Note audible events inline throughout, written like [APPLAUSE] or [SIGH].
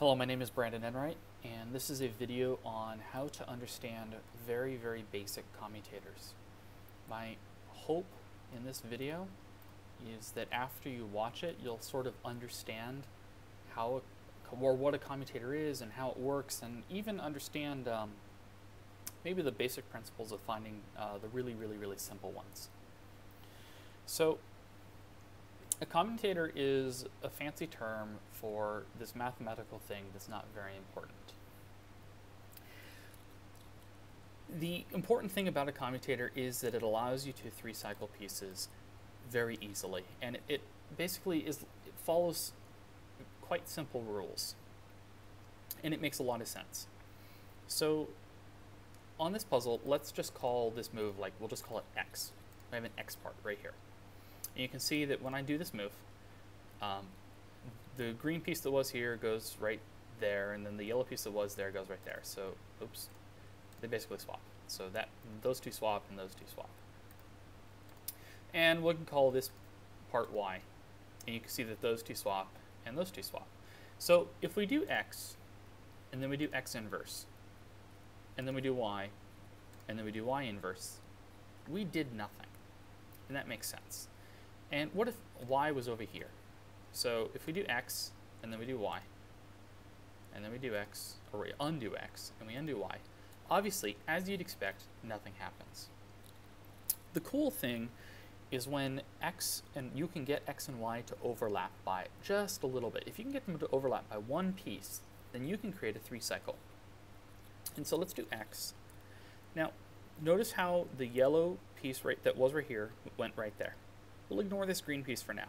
Hello, my name is Brandon Enright, and this is a video on how to understand very, very basic commutators. My hope in this video is that after you watch it, you'll sort of understand how a, or what a commutator is and how it works, and even understand um, maybe the basic principles of finding uh, the really, really, really simple ones. So a commutator is a fancy term for this mathematical thing that's not very important. The important thing about a commutator is that it allows you to three cycle pieces very easily, and it, it basically is it follows quite simple rules, and it makes a lot of sense. So on this puzzle, let's just call this move like we'll just call it x. I have an x part right here. And you can see that when I do this move, um, the green piece that was here goes right there, and then the yellow piece that was there goes right there. So, oops, they basically swap. So that those two swap and those two swap. And we can call this part y. And you can see that those two swap and those two swap. So if we do x, and then we do x inverse, and then we do y, and then we do y inverse, we did nothing. And that makes sense. And what if y was over here? So if we do x, and then we do y, and then we do x, or we undo x, and we undo y, obviously, as you'd expect, nothing happens. The cool thing is when x, and you can get x and y to overlap by just a little bit. If you can get them to overlap by one piece, then you can create a three cycle. And so let's do x. Now, notice how the yellow piece right that was right here went right there. We'll ignore this green piece for now.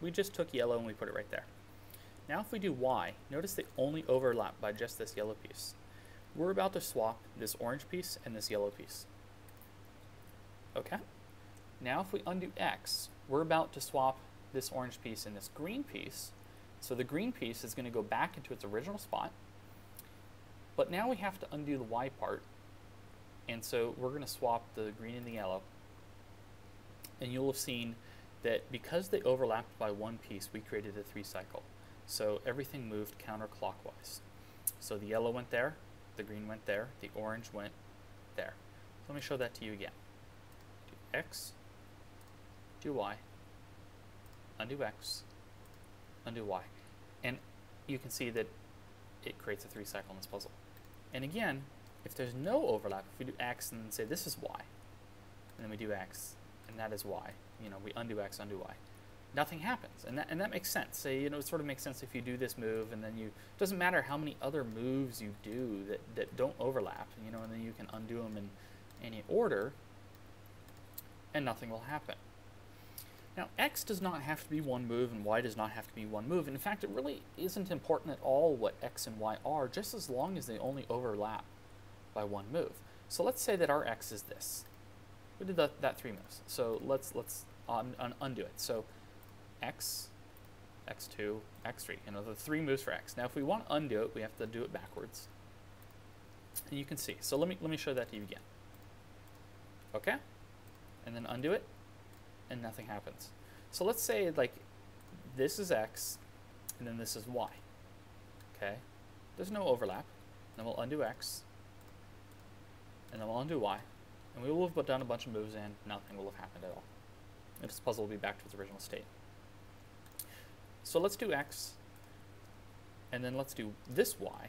We just took yellow and we put it right there. Now if we do y, notice they only overlap by just this yellow piece. We're about to swap this orange piece and this yellow piece. Okay? Now if we undo x, we're about to swap this orange piece and this green piece. So the green piece is going to go back into its original spot. But now we have to undo the y part. And so we're going to swap the green and the yellow. And you'll have seen that because they overlapped by one piece, we created a three cycle. So everything moved counterclockwise. So the yellow went there, the green went there, the orange went there. Let me show that to you again. Do x, do y, undo x, undo y. And you can see that it creates a three cycle in this puzzle. And again, if there's no overlap, if we do x and say this is y, and then we do x, and that is y, you know, we undo x, undo y. Nothing happens, and that, and that makes sense. Say, you know, it sort of makes sense if you do this move, and then you, it doesn't matter how many other moves you do that, that don't overlap, you know, and then you can undo them in any order, and nothing will happen. Now, x does not have to be one move, and y does not have to be one move. And in fact, it really isn't important at all what x and y are, just as long as they only overlap by one move. So let's say that our x is this. We did that, that three moves. So let's let's un, un, undo it. So x, x2, x3. You know, the three moves for x. Now, if we want to undo it, we have to do it backwards. And you can see. So let me let me show that to you again. Okay? And then undo it, and nothing happens. So let's say like this is x, and then this is y. Okay? There's no overlap. Then we'll undo x, and then we'll undo y, and we will have done a bunch of moves and nothing will have happened at all. And this puzzle will be back to its original state. So let's do x, and then let's do this y.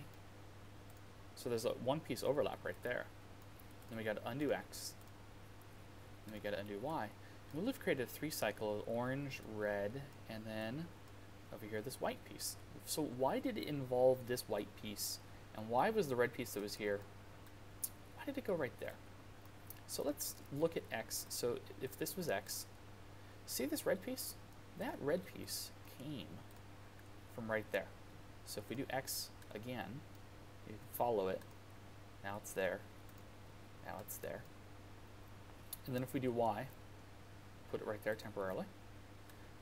So there's a one piece overlap right there. Then we got to undo x, and we got to undo y. And we'll have created a three cycle of orange, red, and then over here this white piece. So why did it involve this white piece, and why was the red piece that was here, why did it go right there? So let's look at x. So if this was x, see this red piece? That red piece came from right there. So if we do x again, you follow it. Now it's there. Now it's there. And then if we do y, put it right there temporarily.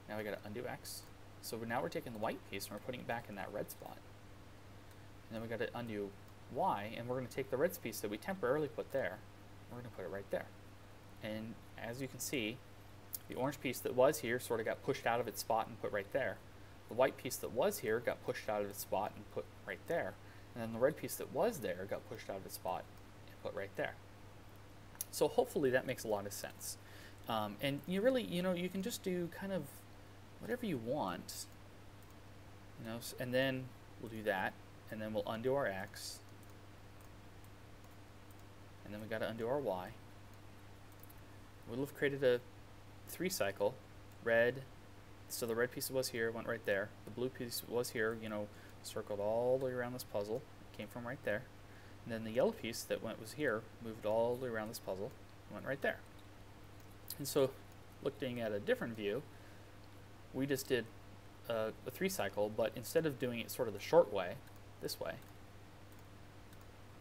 Now we got to undo x. So now we're taking the white piece and we're putting it back in that red spot. And then we got to undo y, and we're going to take the red piece that we temporarily put there, we're going to put it right there. And as you can see, the orange piece that was here sort of got pushed out of its spot and put right there. the white piece that was here got pushed out of its spot and put right there. And then the red piece that was there got pushed out of its spot and put right there. So hopefully that makes a lot of sense. Um, and you really, you know, you can just do kind of whatever you want. You know, and then we'll do that, and then we'll undo our X. And then we got to undo our Y. We'll have created a three cycle, red, so the red piece was here, went right there. The blue piece was here, you know, circled all the way around this puzzle, came from right there. And then the yellow piece that went was here, moved all the way around this puzzle, went right there. And so, looking at a different view, we just did a, a three cycle, but instead of doing it sort of the short way, this way,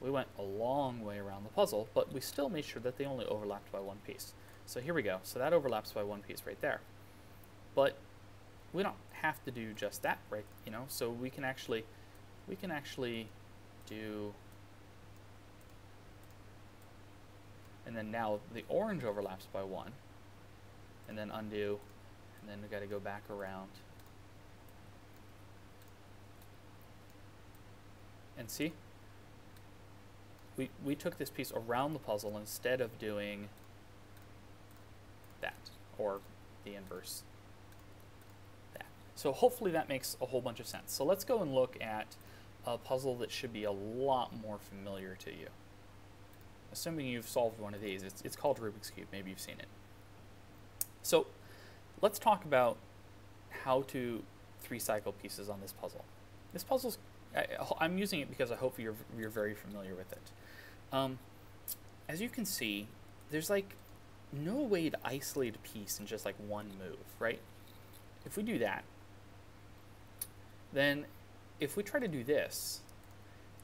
we went a long way around the puzzle, but we still made sure that they only overlapped by one piece. So here we go. So that overlaps by one piece right there. But we don't have to do just that, right? You know, so we can actually, we can actually do, and then now the orange overlaps by one, and then undo, and then we got to go back around. And see, we, we took this piece around the puzzle instead of doing that, or the inverse that. So hopefully that makes a whole bunch of sense. So let's go and look at a puzzle that should be a lot more familiar to you. Assuming you've solved one of these, it's, it's called Rubik's Cube, maybe you've seen it. So let's talk about how to three cycle pieces on this puzzle. This puzzle's, I, I'm using it because I hope you're, you're very familiar with it. Um, as you can see, there's like no way to isolate a piece in just like one move, right? If we do that, then if we try to do this,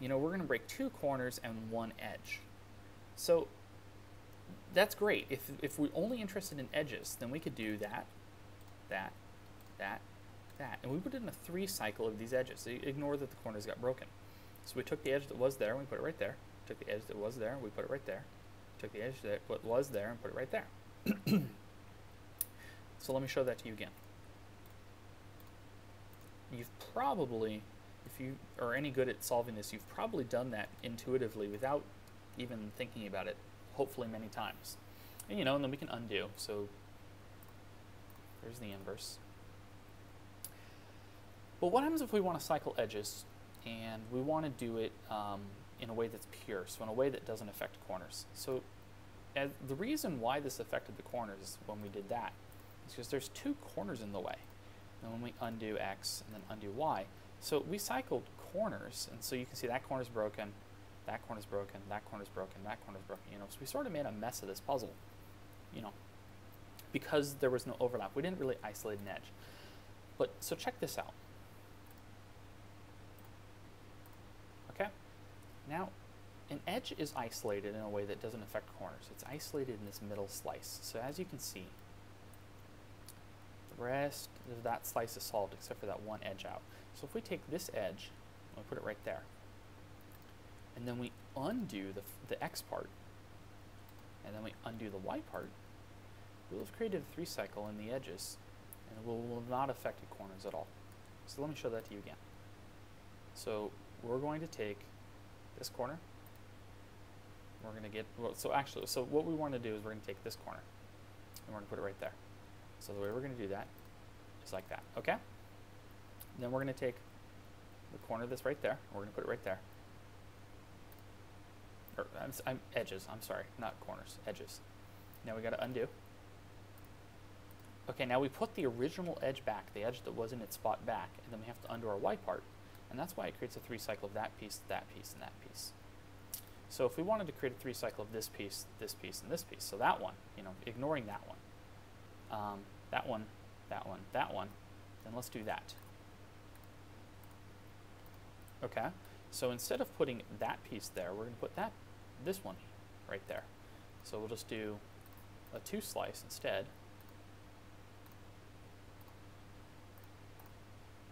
you know, we're going to break two corners and one edge. So that's great. If, if we're only interested in edges, then we could do that, that, that, that. And we put in a three cycle of these edges. So ignore that the corners got broken. So we took the edge that was there and we put it right there. Took the edge that was there and we put it right there. Took the edge that was there and put it right there. [CLEARS THROAT] so let me show that to you again. You've probably, if you are any good at solving this, you've probably done that intuitively without even thinking about it, hopefully many times. And you know, and then we can undo. So there's the inverse. But what happens if we want to cycle edges and we want to do it um, in a way that's pure, so in a way that doesn't affect corners? So the reason why this affected the corners when we did that is because there's two corners in the way. And when we undo x and then undo y, so we cycled corners, and so you can see that corner's broken, that corner's broken, that corner's broken, that corner's broken, you know, so we sort of made a mess of this puzzle, you know, because there was no overlap. We didn't really isolate an edge. But, so check this out. Okay? Now, an edge is isolated in a way that doesn't affect corners. It's isolated in this middle slice. So as you can see, the rest of that slice is solved except for that one edge out. So if we take this edge, and we put it right there, and then we undo the, the x part, and then we undo the y part, we'll have created a three cycle in the edges, and it will, will not affect the corners at all. So let me show that to you again. So we're going to take this corner, we're going to get, so actually, so what we want to do is we're going to take this corner and we're going to put it right there. So the way we're going to do that is like that, okay? Then we're going to take the corner that's right there, we're going to put it right there. Or, I'm, I'm, edges, I'm sorry, not corners, edges. Now we got to undo. Okay, now we put the original edge back, the edge that was in its spot back, and then we have to undo our y part, and that's why it creates a three cycle of that piece, that piece, and that piece. So if we wanted to create a three cycle of this piece, this piece, and this piece, so that one, you know, ignoring that one, um, that one, that one, that one, then let's do that. Okay, so instead of putting that piece there, we're going to put that, this one right there. So we'll just do a two slice instead.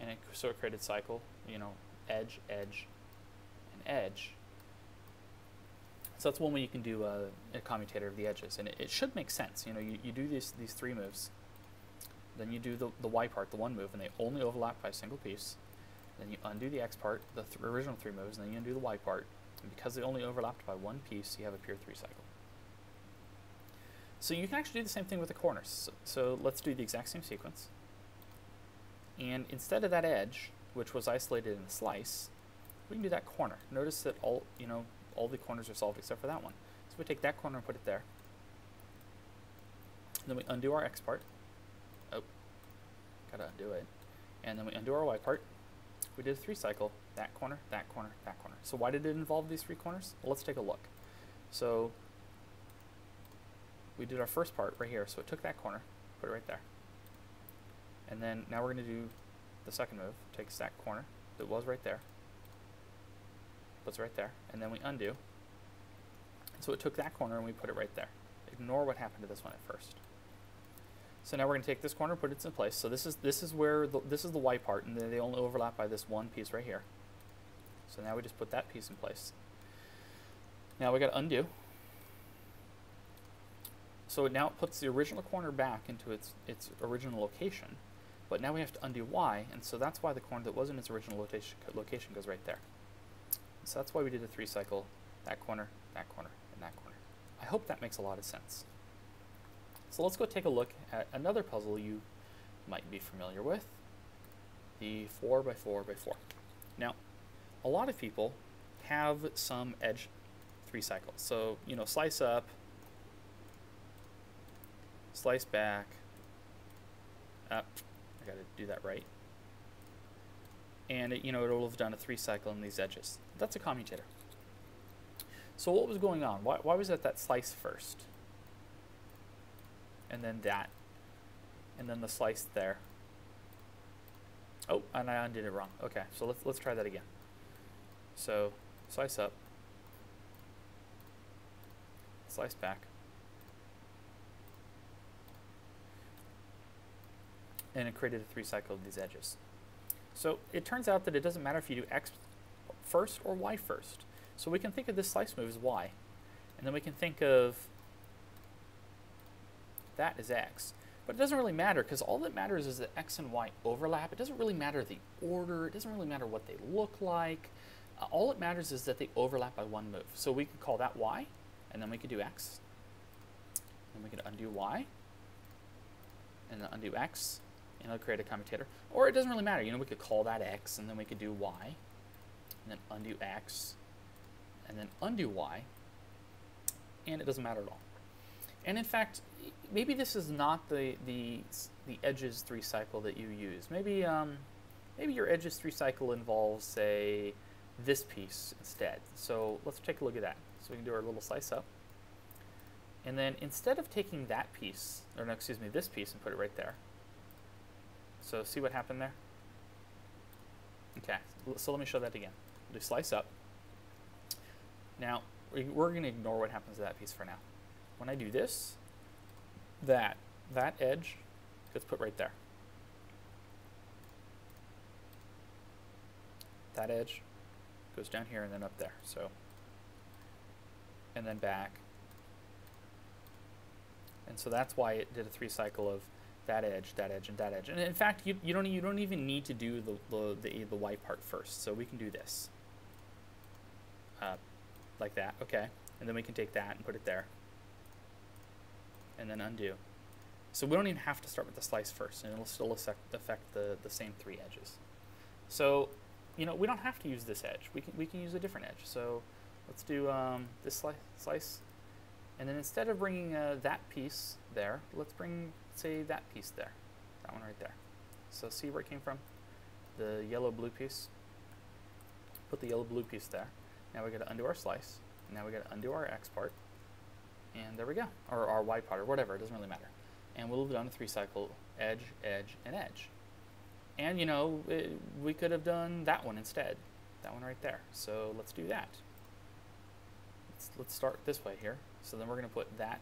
And it, so it created cycle, you know, edge, edge, and edge. So that's one way you can do a, a commutator of the edges, and it, it, should make sense. You know, you, you do these these three moves, then you do the, the Y part, the one move, and they only overlap by a single piece. Then you undo the X part, the th original three moves, and then you undo the Y part. And because they only overlapped by one piece, you have a pure three cycle. So you can actually do the same thing with the corners. So, so let's do the exact same sequence. And instead of that edge, which was isolated in the slice, we can do that corner. Notice that all, you know, all the corners are solved except for that one. So we take that corner and put it there. Then we undo our X part. Oh, gotta undo it. And then we undo our Y part. We did a three cycle, that corner, that corner, that corner. So why did it involve these three corners? Well, let's take a look. So we did our first part right here. So it took that corner, put it right there. And then now we're going to do the second move. Takes that corner that was right there, it right there, and then we undo. So it took that corner and we put it right there. Ignore what happened to this one at first. So now we're going to take this corner, and put it in place. So this is this is where the, this is the Y part, and they only overlap by this one piece right here. So now we just put that piece in place. Now we got to undo. So it now it puts the original corner back into its its original location, but now we have to undo Y, and so that's why the corner that was in its original location location goes right there. So that's why we did a three cycle, that corner, that corner, and that corner. I hope that makes a lot of sense. So let's go take a look at another puzzle you might be familiar with, the 4 by 4 by 4 Now, a lot of people have some edge three cycles. So, you know, slice up, slice back, up, I gotta do that right. And, it, you know, it'll have done a three cycle in these edges. That's a commutator. So what was going on? Why, why was that that slice first? and then that, and then the slice there. Oh, and I undid it wrong. Okay, so let's let's try that again. So slice up, slice back, and it created a three cycle of these edges. So it turns out that it doesn't matter if you do X first or Y first. So we can think of this slice move as Y. And then we can think of that is x. But it doesn't really matter because all that matters is that x and y overlap. It doesn't really matter the order. It doesn't really matter what they look like. Uh, all it matters is that they overlap by one move. So we could call that y, and then we could do x. And we could undo y, and then undo x, and it'll create a commutator. Or it doesn't really matter. You know, we could call that x, and then we could do y, and then undo x, and then undo y, and it doesn't matter at all. And in fact, maybe this is not the the the edges three cycle that you use. Maybe um, maybe your edges three cycle involves say this piece instead. So let's take a look at that. So we can do our little slice up. And then instead of taking that piece, or no, excuse me, this piece and put it right there. So see what happened there? Okay, so let me show that again. We'll do slice up. Now, we're going to ignore what happens to that piece for now. When I do this, that, that edge gets put right there. That edge goes down here and then up there. So, and then back. And so that's why it did a three cycle of that edge, that edge, and that edge. And in fact, you, you don't you don't even need to do the the the, the white part first. So we can do this, uh, like that. Okay, and then we can take that and put it there, and then undo. So we don't even have to start with the slice first, and it'll still affect the, the same three edges. So, you know, we don't have to use this edge. We can, we can use a different edge. So let's do um, this sli slice. And then instead of bringing uh, that piece there, let's bring, say, that piece there. That one right there. So see where it came from? The yellow-blue piece. Put the yellow-blue piece there. Now we got to undo our slice. Now we got to undo our X part. And there we go. Or our Y part, or whatever. It doesn't really matter and we'll have done a three cycle edge, edge, and edge. And you know, it, we could have done that one instead, that one right there. So let's do that. Let's, let's start this way here. So then we're going to put that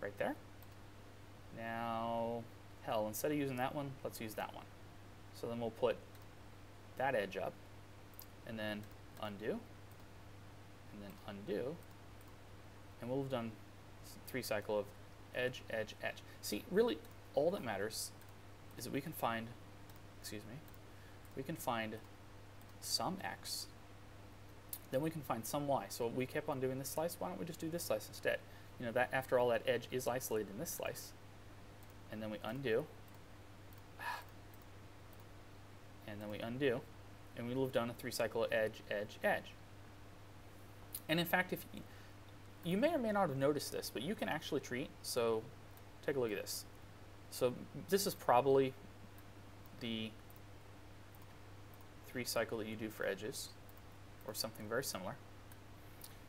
right there. Now, hell, instead of using that one, let's use that one. So then we'll put that edge up, and then undo, and then undo, and we'll have done three cycle of edge, edge, edge. See, really, all that matters is that we can find, excuse me, we can find some x, then we can find some y. So we kept on doing this slice, why don't we just do this slice instead? You know, that after all, that edge is isolated in this slice. And then we undo. And then we undo. And we will have done a three cycle edge, edge, edge. And in fact, if you, you may or may not have noticed this, but you can actually treat, so take a look at this. So this is probably the three cycle that you do for edges, or something very similar.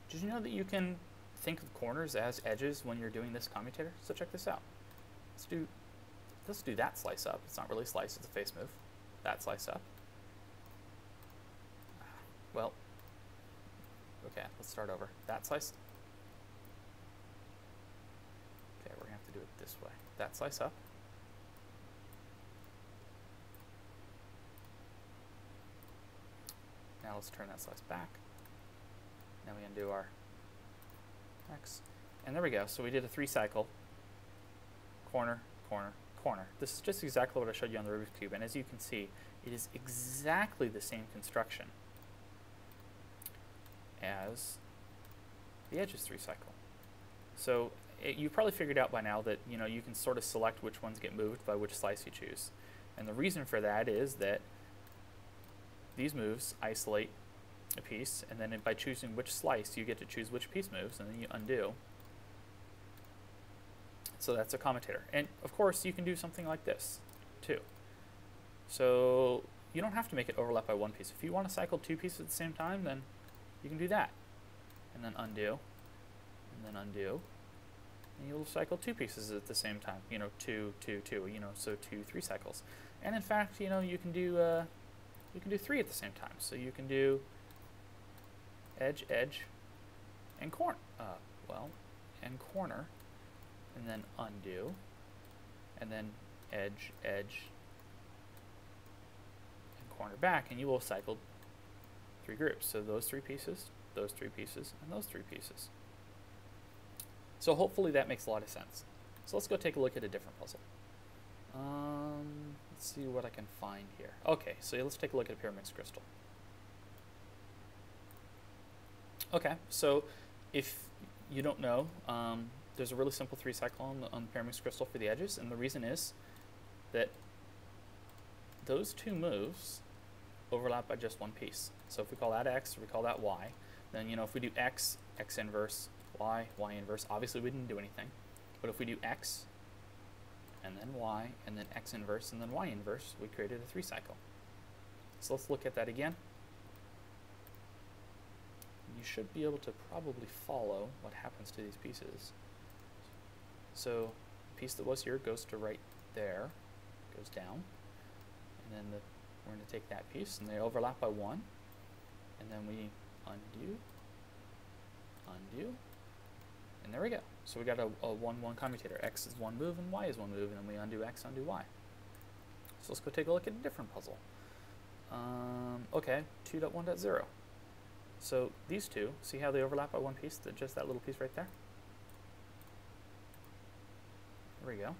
Did you know that you can think of corners as edges when you're doing this commutator? So check this out. Let's do let's do that slice up. It's not really slice, it's a face move. That slice up. Well, okay, let's start over. That slice. Okay, we're gonna have to do it this way. That slice up. Now let's turn that slice back. Now we undo our X. And there we go. So we did a three cycle. Corner, corner, corner. This is just exactly what I showed you on the Rubik's Cube. And as you can see, it is exactly the same construction as the edges three cycle. So it, you probably figured out by now that you know you can sort of select which ones get moved by which slice you choose. And the reason for that is that these moves isolate a piece, and then by choosing which slice, you get to choose which piece moves, and then you undo. So that's a commutator. And of course, you can do something like this, too. So you don't have to make it overlap by one piece. If you want to cycle two pieces at the same time, then you can do that. And then undo, and then undo. And you'll cycle two pieces at the same time. You know, two, two, two, you know, so two, three cycles. And in fact, you know, you can do, uh, you can do three at the same time. So you can do edge, edge, and corner. Uh, well, and corner, and then undo, and then edge, edge, and corner back, and you will cycle three groups. So those three pieces, those three pieces, and those three pieces. So hopefully that makes a lot of sense. So let's go take a look at a different puzzle. Um, let's see what I can find here. Okay, so let's take a look at a Pyraminx crystal. Okay, so if you don't know, um, there's a really simple three cycle on the, on crystal for the edges, and the reason is that those two moves overlap by just one piece. So if we call that x, or we call that y, then you know if we do x, x inverse, y, y inverse, obviously we didn't do anything. But if we do x, and then y, and then x inverse, and then y inverse, we created a three cycle. So let's look at that again you should be able to probably follow what happens to these pieces. So the piece that was here goes to right there, goes down, and then the, we're going to take that piece, and they overlap by one, and then we undo, undo, and there we go. So we got a, a 1, 1 commutator. X is one move and Y is one move, and then we undo X, undo Y. So let's go take a look at a different puzzle. Um, okay, 2.1.0. So these two, see how they overlap by one piece, just that little piece right there? There we go.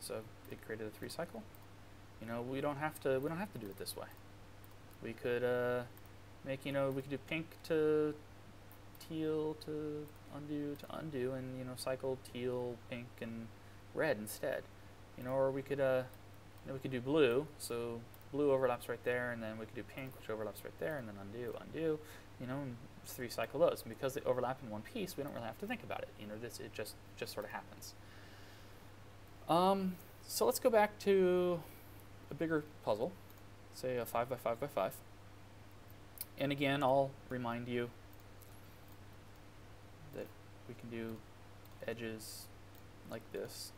So it created a three cycle. You know, we don't have to we don't have to do it this way. We could uh, make you know we could do pink to teal to undo to undo and you know cycle teal, pink, and red instead. You know, or we could uh, you know, we could do blue. So blue overlaps right there, and then we could do pink, which overlaps right there, and then undo, undo, you know, three cycle those. And because they overlap in one piece, we don't really have to think about it. You know, this it just just sort of happens. Um, so let's go back to a bigger puzzle, say a five by five by five. And again, I'll remind you that we can do edges like this,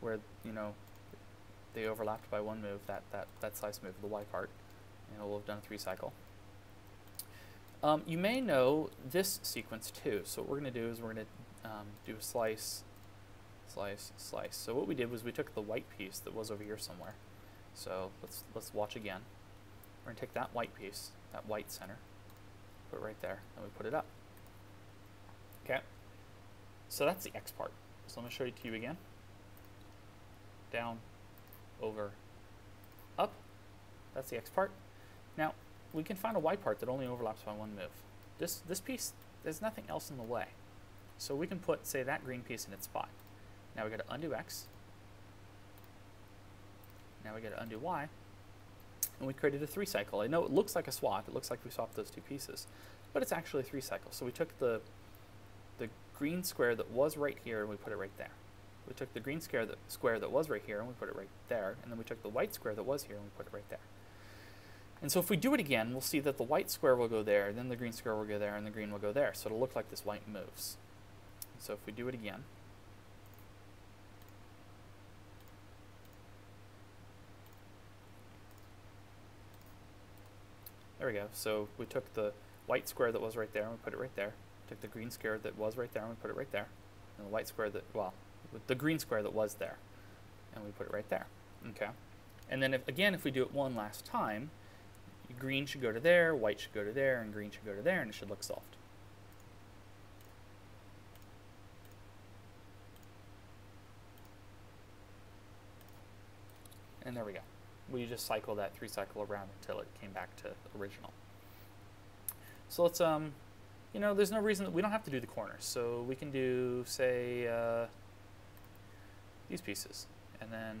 where you know they overlapped by one move, that, that, that slice move, the Y part, and we'll have done a three cycle. Um, you may know this sequence too. So what we're going to do is we're going to um, do a slice, slice, slice. So what we did was we took the white piece that was over here somewhere. So let's let's watch again. We're going to take that white piece, that white center, put it right there, and we put it up. Okay. So that's the X part. So let me show it to you again. Down, over, up. That's the X part. Now, we can find a Y part that only overlaps by one move. This, this piece, there's nothing else in the way. So we can put, say, that green piece in its spot. Now we got to undo X. Now we got to undo Y. And we created a three cycle. I know it looks like a swap. It looks like we swapped those two pieces. But it's actually a three cycle. So we took the, the green square that was right here and we put it right there. We took the green square that, square that was right here and we put it right there. And then we took the white square that was here and we put it right there. And so if we do it again, we'll see that the white square will go there, then the green square will go there, and the green will go there. So it'll look like this white moves. So if we do it again, There we go. So we took the white square that was right there and we put it right there. Took the green square that was right there and we put it right there. And the white square that, well, the green square that was there. And we put it right there. Okay. And then if, again, if we do it one last time, green should go to there, white should go to there, and green should go to there, and it should look solved. And there we go we just cycle that three cycle around until it came back to original. So let's, um, you know, there's no reason that we don't have to do the corners. So we can do, say, uh, these pieces. And then,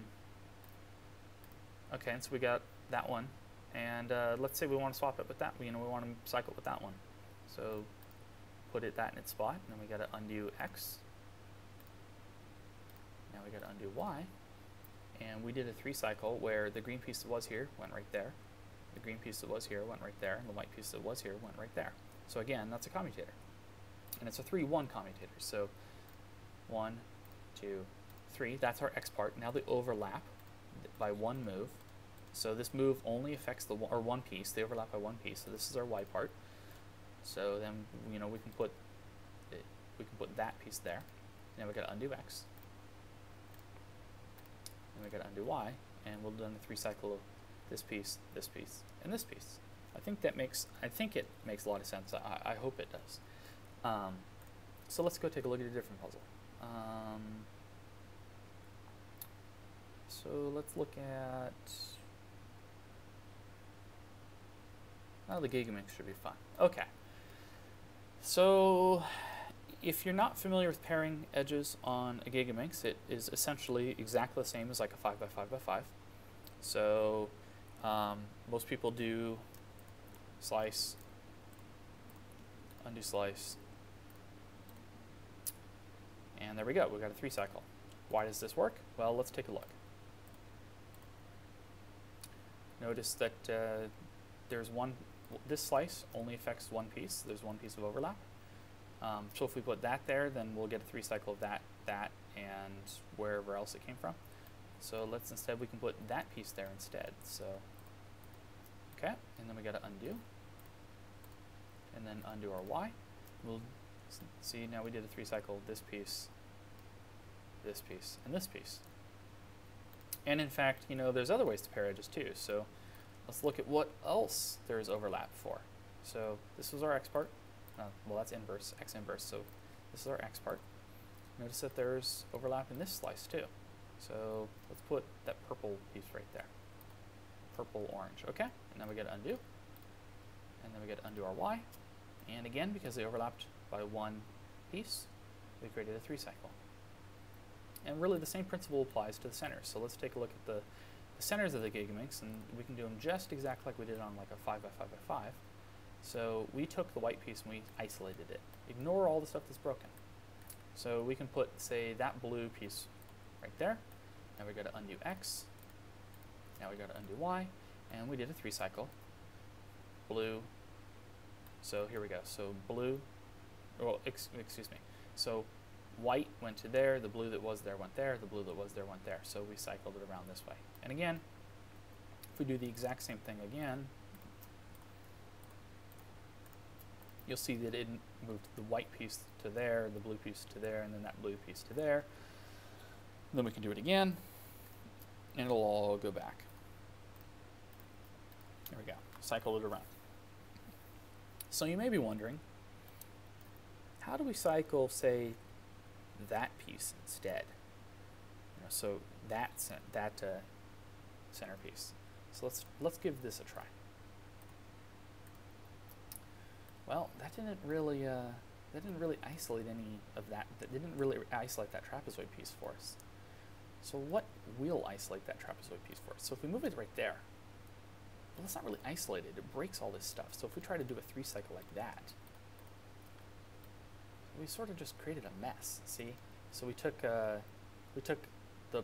okay, and so we got that one. And uh, let's say we want to swap it with that, you know, we want to cycle with that one. So put it that in its spot, and then we got to undo X. Now we got to undo Y and we did a three cycle where the green piece that was here went right there, the green piece that was here went right there, and the white piece that was here went right there. So again, that's a commutator. And it's a 3-1 commutator. So 1, 2, 3, that's our x part. Now they overlap by one move. So this move only affects the or one piece. They overlap by one piece. So this is our y part. So then, you know, we can put it, we can put that piece there. Now we got to undo x and we got to undo y, and we'll do the three cycle of this piece, this piece, and this piece. I think that makes, I think it makes a lot of sense. I, I hope it does. Um, so let's go take a look at a different puzzle. Um, so let's look at, oh, the Gigaminx should be fun. Okay. So if you're not familiar with pairing edges on a Gigaminx, it is essentially exactly the same as like a 5 by 5 by 5 So um, most people do slice, undo slice, and there we go, We've got a three cycle. Why does this work? Well, let's take a look. Notice that uh, there's one, this slice only affects one piece, there's one piece of overlap. Um, so if we put that there, then we'll get a three cycle of that, that, and wherever else it came from. So let's instead, we can put that piece there instead. So, okay, and then we got to undo. And then undo our Y. We'll see now we did a three cycle of this piece, this piece, and this piece. And in fact, you know, there's other ways to pair edges too. So let's look at what else there is overlap for. So this was our X part. Uh, well, that's inverse, x inverse, so this is our x part. Notice that there's overlap in this slice too. So let's put that purple piece right there. Purple, orange, okay? And then we get undo. And then we get undo our y. And again, because they overlapped by one piece, we created a three cycle. And really the same principle applies to the centers. So let's take a look at the, centers of the Gigaminx, and we can do them just exactly like we did on like a 5 by 5 by 5 so we took the white piece and we isolated it. Ignore all the stuff that's broken. So we can put, say, that blue piece right there. Now we got to undo X. Now we got to undo Y. And we did a three cycle. Blue. So here we go. So blue, well, ex excuse me. So white went to there, the blue that was there went there, the blue that was there went there. So we cycled it around this way. And again, if we do the exact same thing again, you'll see that it moved the white piece to there, the blue piece to there, and then that blue piece to there. Then we can do it again, and it'll all go back. There we go, cycle it around. So you may be wondering, how do we cycle, say, that piece instead. You know, so that that uh, centerpiece. So let's let's give this a try. Well, that didn't really uh, that didn't really isolate any of that. That didn't really isolate that trapezoid piece for us. So what will isolate that trapezoid piece for us? So if we move it right there, well, it's not really isolated. It breaks all this stuff. So if we try to do a three cycle like that, we sort of just created a mess. See? So we took uh, we took the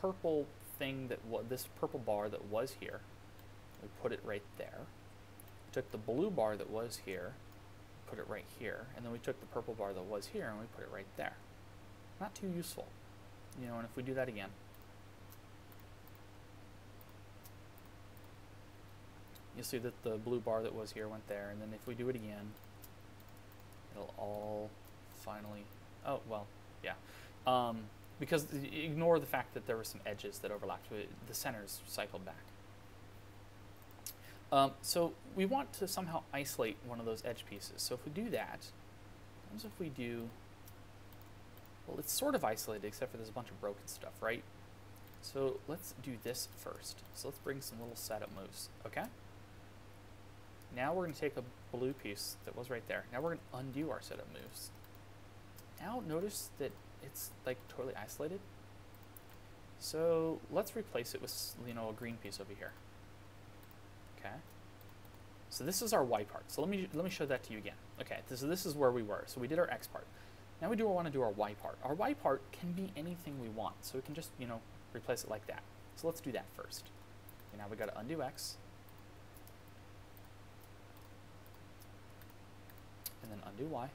purple thing that this purple bar that was here. We put it right there. We took the blue bar that was here, put it right here, and then we took the purple bar that was here and we put it right there. Not too useful, you know. And if we do that again, you'll see that the blue bar that was here went there, and then if we do it again, it'll all finally. Oh well, yeah. Um, because ignore the fact that there were some edges that overlapped. The centers cycled back. Um, so we want to somehow isolate one of those edge pieces. So if we do that, what if we do, well, it's sort of isolated except for there's a bunch of broken stuff, right? So let's do this first. So let's bring some little setup moves, okay? Now we're going to take a blue piece that was right there. Now we're going to undo our setup moves. Now notice that it's like totally isolated. So let's replace it with you know a green piece over here. Okay. So this is our y part. So let me let me show that to you again. Okay. So this is where we were. So we did our x part. Now we do want to do our y part. Our y part can be anything we want. So we can just you know replace it like that. So let's do that first. Okay, now we got to undo x. And then undo y.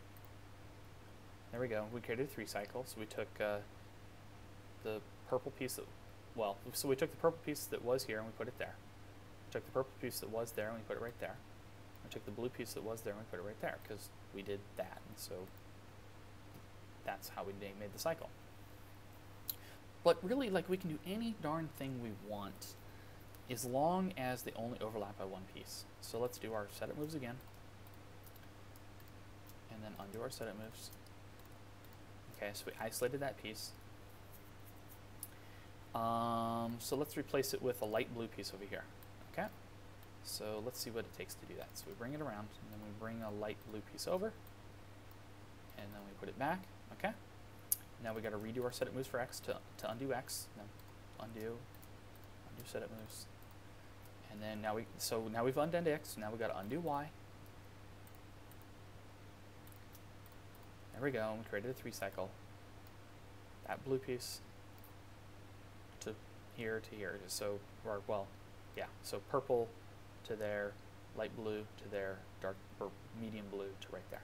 There we go. We created a three cycle. So we took uh, the purple piece that, well, so we took the purple piece that was here and we put it there. We took the purple piece that was there and we put it right there. We took the blue piece that was there and we put it right there because we did that. And so that's how we made the cycle. But really, like, we can do any darn thing we want as long as they only overlap by one piece. So let's do our setup moves again. And then undo our setup moves. Okay, so we isolated that piece. Um, so let's replace it with a light blue piece over here. Okay, so let's see what it takes to do that. So we bring it around, and then we bring a light blue piece over, and then we put it back. Okay, now we got to redo our setup moves for x to, to undo x. Then undo, undo setup moves, and then now we so now we've undone x. Now we got to undo y. There we go, we created a three cycle. That blue piece to here to here. So, or well, yeah, so purple to there, light blue to there, dark or medium blue to right there.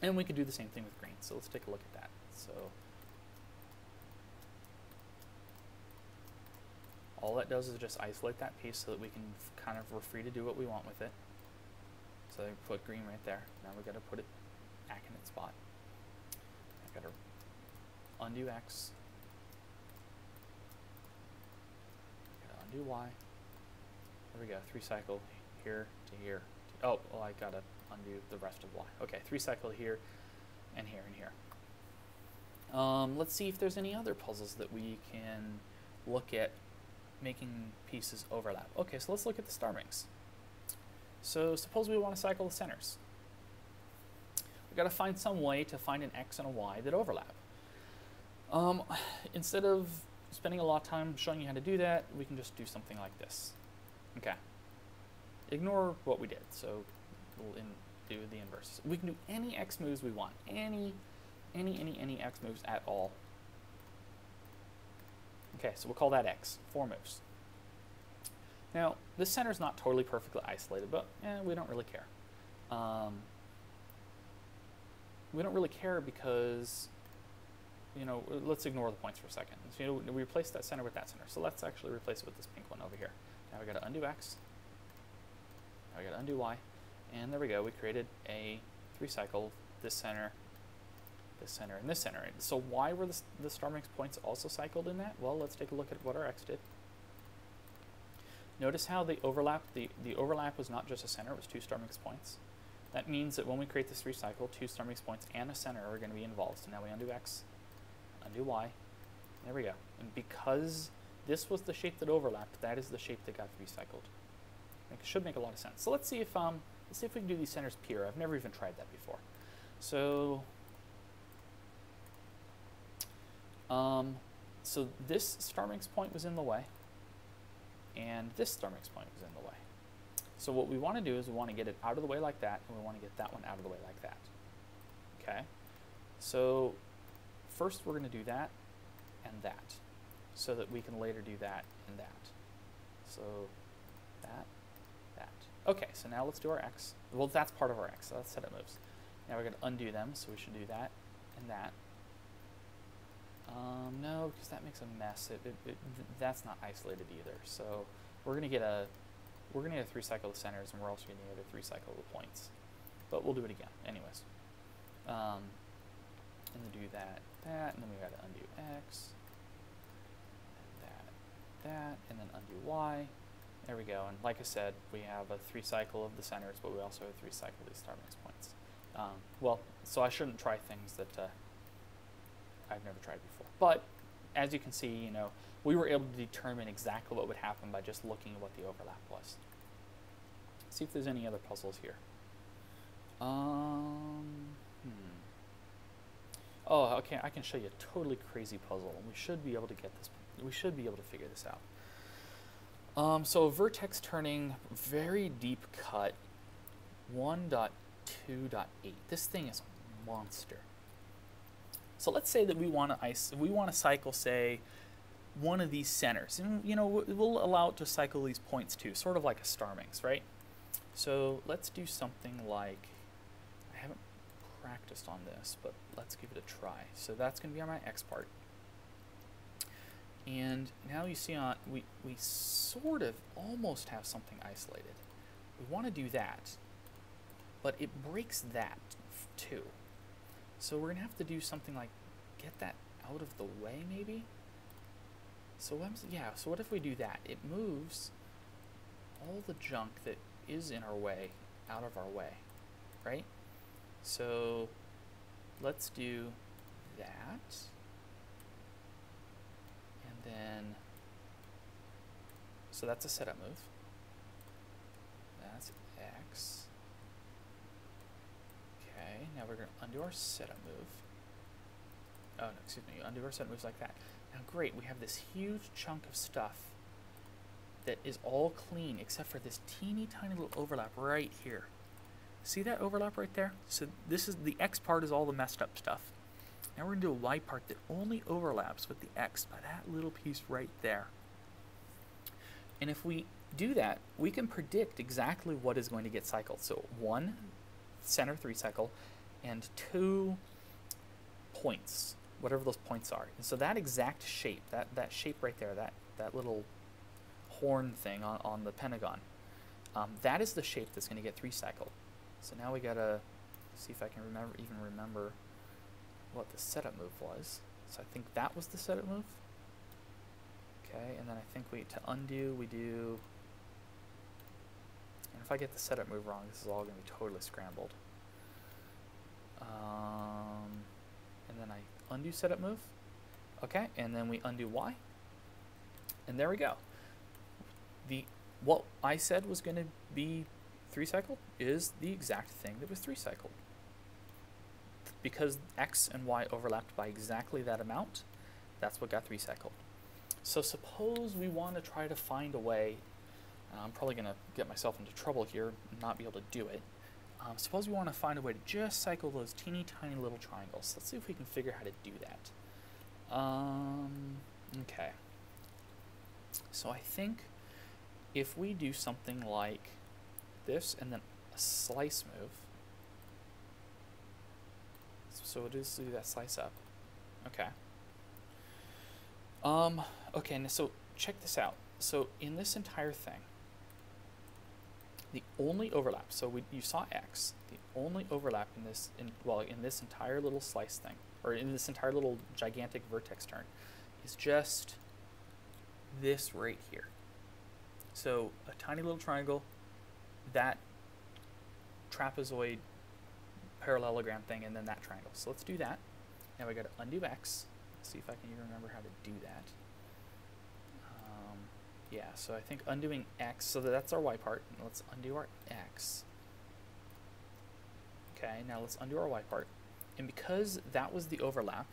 And we could do the same thing with green. So let's take a look at that. So all that does is just isolate that piece so that we can kind of, we're free to do what we want with it. So put green right there. Now we got to put it in spot. I gotta undo X. Gotta undo Y. There we go, three cycle here to here. To, oh, well I gotta undo the rest of Y. Okay, three cycle here and here and here. Um, let's see if there's any other puzzles that we can look at making pieces overlap. Okay, so let's look at the star rings. So suppose we want to cycle the centers got to find some way to find an x and a y that overlap. Um, instead of spending a lot of time showing you how to do that, we can just do something like this. Okay. Ignore what we did, so we'll do the inverse. We can do any x moves we want, any, any, any, any x moves at all. Okay, so we'll call that x, four moves. Now, this center is not totally perfectly isolated, but eh, we don't really care. Um, we don't really care because, you know, let's ignore the points for a second. So, you know, we replace that center with that center. So let's actually replace it with this pink one over here. Now we got to undo x. Now we got to undo y. And there we go. We created a three cycle, this center, this center, and this center. So why were the, the Starminx points also cycled in that? Well, let's take a look at what our x did. Notice how the overlap, the, the overlap was not just a center, it was two Starminx points. That means that when we create this three-cycle, two Starminx points and a center are going to be involved. So now we undo x, undo y. There we go. And because this was the shape that overlapped, that is the shape that got recycled. It should make a lot of sense. So let's see if um, let's see if we can do these centers pure. I've never even tried that before. So, um, so this Starminx point was in the way, and this Starminx point was in the way. So what we want to do is we want to get it out of the way like that, and we want to get that one out of the way like that. Okay? So first we're going to do that and that, so that we can later do that and that. So that, that. Okay, so now let's do our x. Well, that's part of our x, so that's setup moves. Now we're going to undo them, so we should do that and that. Um, no, because that makes a mess. It, it, it, that's not isolated either. So we're going to get a we're going to get a three cycle of centers, and we're also going to get a three cycle of points. But we'll do it again, anyways. Um, and then do that, that, and then we got to undo x, that, that, and then undo y. There we go. And like I said, we have a three cycle of the centers, but we also have a three cycle of these Starminx points. Um, well, so I shouldn't try things that uh, I've never tried before. But as you can see, you know, we were able to determine exactly what would happen by just looking at what the overlap was. see if there's any other puzzles here. Um, hmm. Oh, okay, I can show you a totally crazy puzzle. We should be able to get this, we should be able to figure this out. Um, so vertex turning, very deep cut, 1.2.8. This thing is a monster. So let's say that we want to ice, we want to cycle, say, one of these centers. And, you know, we'll allow it to cycle these points too, sort of like a Starminx, right? So let's do something like, I haven't practiced on this, but let's give it a try. So that's going to be on my X part. And now you see on, we, we sort of almost have something isolated. We want to do that, but it breaks that too. So we're going to have to do something like get that out of the way maybe? So what, yeah, so what if we do that? It moves all the junk that is in our way out of our way, right? So let's do that. And then, so that's a setup move. That's X. Okay, now we're going to undo our setup move. Oh, no, excuse me, undo our setup moves like that. Now great, we have this huge chunk of stuff that is all clean except for this teeny tiny little overlap right here. See that overlap right there? So this is the X part is all the messed up stuff. Now we're going to do a Y part that only overlaps with the X by that little piece right there. And if we do that, we can predict exactly what is going to get cycled. So one center three cycle and two points whatever those points are. And so that exact shape, that, that shape right there, that, that little horn thing on, on the pentagon, um, that is the shape that's going to get three cycled. So now we got to see if I can remember even remember what the setup move was. So I think that was the setup move. Okay, and then I think we to undo we do and if I get the setup move wrong, this is all going to be totally scrambled. Um, and then I undo setup move. Okay, and then we undo Y. And there we go. The what I said was going to be three cycled is the exact thing that was three cycled. Because X and Y overlapped by exactly that amount, that's what got three cycled. So suppose we want to try to find a way, I'm probably going to get myself into trouble here and not be able to do it, um, suppose we want to find a way to just cycle those teeny tiny little triangles. Let's see if we can figure how to do that. Um, okay. So I think if we do something like this and then a slice move, so we'll just do that slice up. Okay. Um, okay, so check this out. So in this entire thing, the only overlap, so we, you saw X, the only overlap in this, in, well, in this entire little slice thing, or in this entire little gigantic vertex turn, is just this right here. So a tiny little triangle, that trapezoid parallelogram thing and then that triangle. So let's do that. Now we got to undo x. Let's see if I can even remember how to do that. Yeah, so I think undoing x, so that's our y part. Let's undo our x. Okay, now let's undo our y part. And because that was the overlap,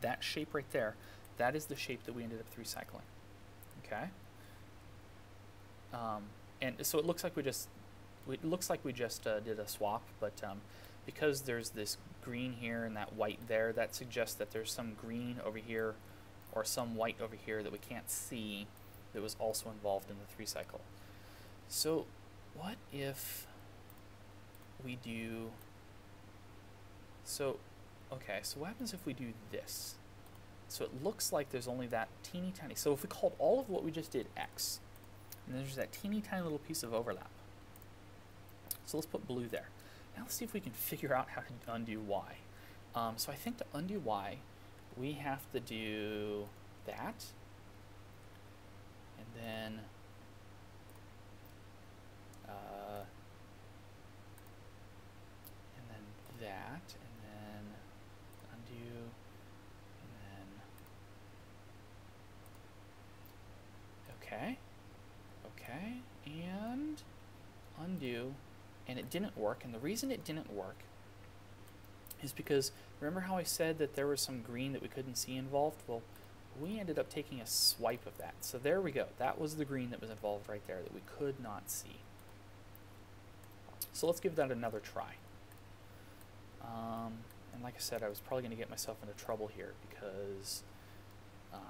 that shape right there, that is the shape that we ended up through cycling. Okay? Um, and so it looks like we just, it looks like we just uh, did a swap, but um, because there's this green here and that white there, that suggests that there's some green over here or some white over here that we can't see that was also involved in the three cycle. So what if we do, so, okay, so what happens if we do this? So it looks like there's only that teeny tiny, so if we called all of what we just did x, and there's that teeny tiny little piece of overlap. So let's put blue there. Now let's see if we can figure out how to undo y. Um, so I think to undo y, we have to do that, and then uh, and then that, and then undo, and then okay, okay, and undo, and it didn't work. And the reason it didn't work is because remember how I said that there was some green that we couldn't see involved? Well, we ended up taking a swipe of that. So there we go. That was the green that was involved right there that we could not see. So let's give that another try. Um, and like I said, I was probably going to get myself into trouble here because um,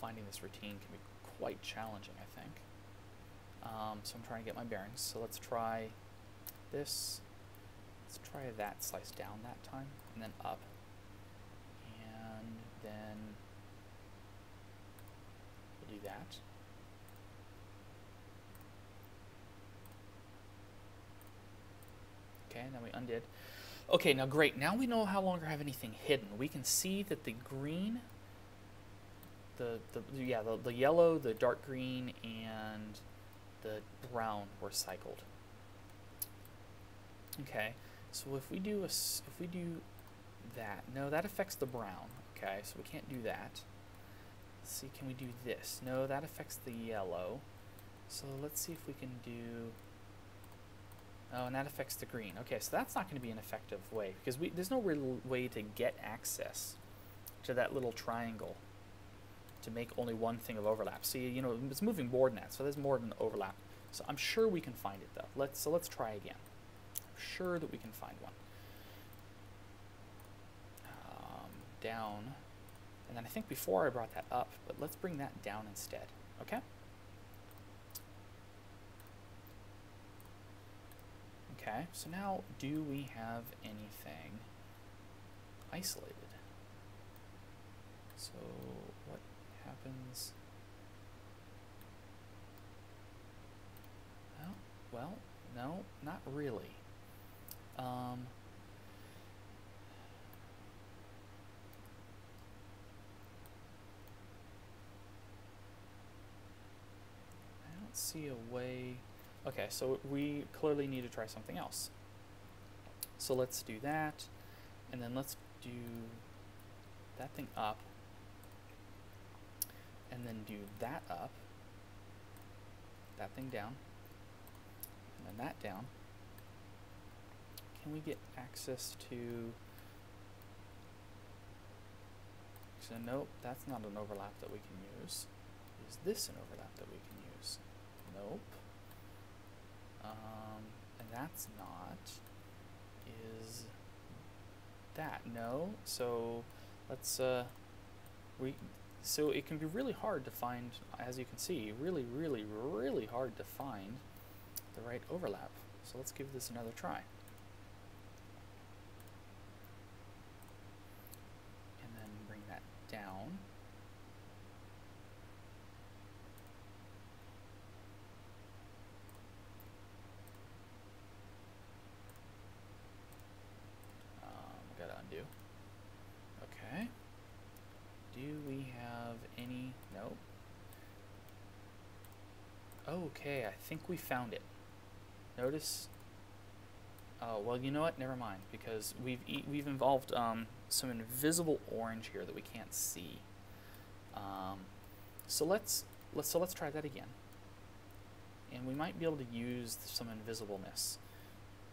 finding this routine can be quite challenging, I think. Um, so I'm trying to get my bearings. So let's try this. Let's try that slice down that time, and then up. And then we'll do that. Okay, and then we undid. Okay, now great. Now we know no longer have anything hidden. We can see that the green, the, the yeah, the, the yellow, the dark green, and the brown were cycled. Okay, so if we do a, if we do that, no, that affects the brown. Okay, so we can't do that. Let's see, can we do this? No, that affects the yellow. So let's see if we can do Oh, and that affects the green. Okay, so that's not going to be an effective way because we, there's no real way to get access to that little triangle to make only one thing of overlap. See, you know, it's moving more than that, so there's more than overlap. So I'm sure we can find it though. Let's so let's try again. Sure that we can find one. Um, down, and then I think before I brought that up, but let's bring that down instead. Okay. Okay, so now do we have anything isolated? So what happens? Well, well, no, not really. Um, I don't see a way Okay, so we clearly need to try something else. So let's do that, and then let's do that thing up, and then do that up, that thing down, and then that down. Can we get access to... So nope, that's not an overlap that we can use. Is this an overlap that we can use? Nope. Um, and that's not, is that, no? So let's, uh, we, so it can be really hard to find, as you can see, really, really, really hard to find the right overlap. So let's give this another try. And then bring that down. Okay, I think we found it. Notice Oh, well, you know what? Never mind, because we've e we've involved um, some invisible orange here that we can't see. Um, so let's let's so let's try that again. And we might be able to use some invisibleness.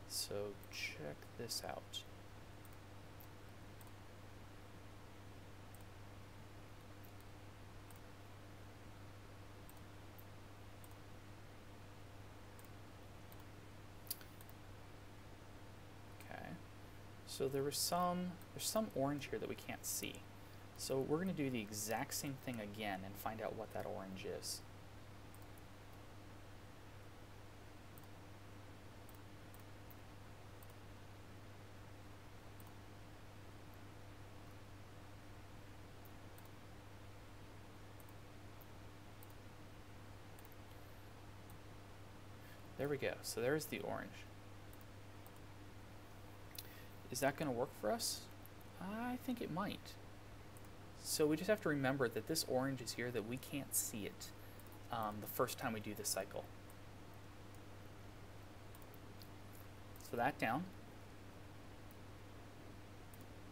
So check this out. Okay. So there was some there's some orange here that we can't see. So we're going to do the exact same thing again and find out what that orange is. There we go. So there's the orange. Is that going to work for us? I think it might. So we just have to remember that this orange is here, that we can't see it um, the first time we do this cycle. So that down,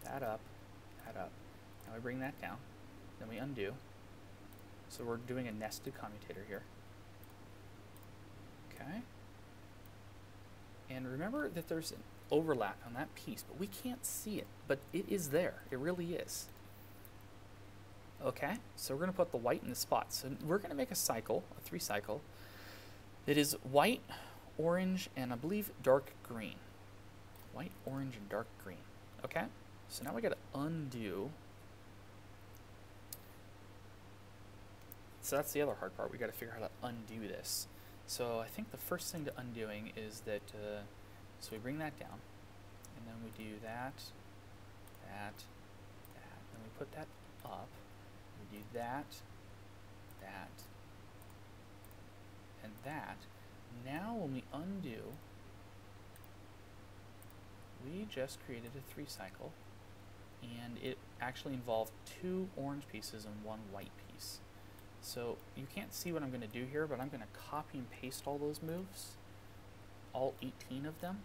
that up, that up. Now we bring that down, then we undo. So we're doing a nested commutator here. Okay. And remember that there's an overlap on that piece, but we can't see it. But it is there. It really is. Okay, so we're going to put the white in the spot. So we're going to make a cycle, a three cycle, that is white, orange, and I believe dark green. White, orange, and dark green. Okay, so now we got to undo. So that's the other hard part. We got to figure out how to undo this. So I think the first thing to undoing is that, uh, so we bring that down, and then we do that, that, that, then we put that up, we do that, that, and that. Now when we undo, we just created a three cycle, and it actually involved two orange pieces and one white piece. So you can't see what I'm going to do here, but I'm going to copy and paste all those moves, all 18 of them.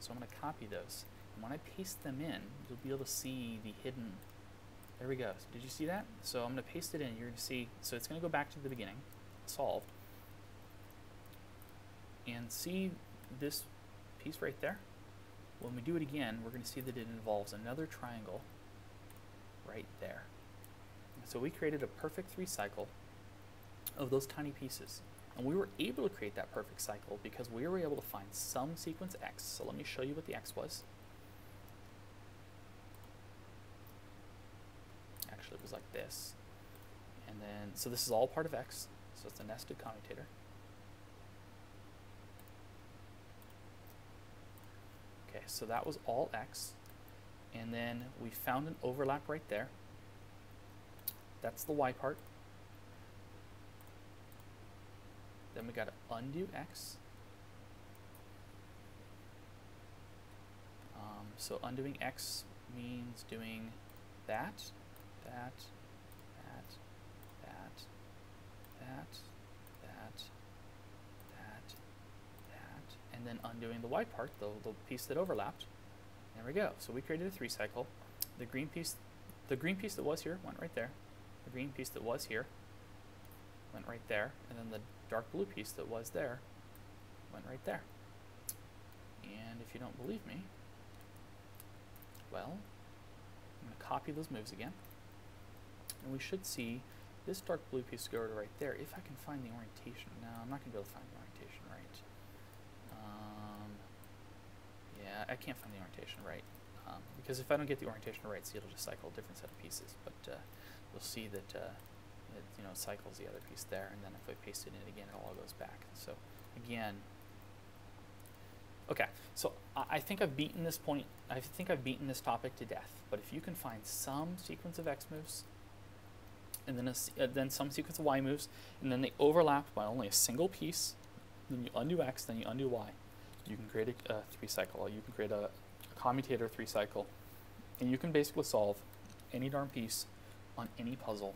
So I'm going to copy those. And when I paste them in, you'll be able to see the hidden, there we go. Did you see that? So I'm going to paste it in, you're going to see, so it's going to go back to the beginning, solved. And see this piece right there? When we do it again, we're going to see that it involves another triangle right there. So we created a perfect three cycle of those tiny pieces. And we were able to create that perfect cycle because we were able to find some sequence x. So let me show you what the x was. Actually, it was like this. And then, so this is all part of x. So it's a nested commutator. Okay, so that was all x. And then we found an overlap right there. That's the y part. Then we got to undo x. Um, so undoing x means doing that, that, that, that, that, that, that, that, and then undoing the y part, the, the piece that overlapped. There we go. So we created a three cycle. The green piece, the green piece that was here went right there. The green piece that was here went right there, and then the dark blue piece that was there went right there. And if you don't believe me, well, I'm going to copy those moves again. And we should see this dark blue piece go right there if I can find the orientation. No, I'm not going to be able to find the orientation right. Um, yeah, I can't find the orientation right. Um, because if I don't get the orientation right, see, it'll just cycle a different set of pieces. But uh, you'll see that uh, it you know cycles the other piece there, and then if I paste it in again, it all goes back. So again, okay. So I, think I've beaten this point. I think I've beaten this topic to death. But if you can find some sequence of x moves, and then a, uh, then some sequence of y moves, and then they overlap by only a single piece, then you undo x, then you undo y. You can create a, a three cycle. You can create a, a commutator three cycle, and you can basically solve any darn piece on any puzzle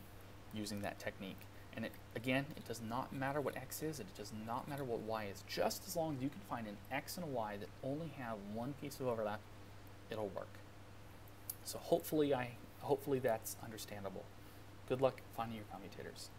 using that technique. And it, again, it does not matter what x is, it does not matter what y is. Just as long as you can find an x and a y that only have one piece of overlap, it'll work. So hopefully I hopefully that's understandable. Good luck finding your commutators.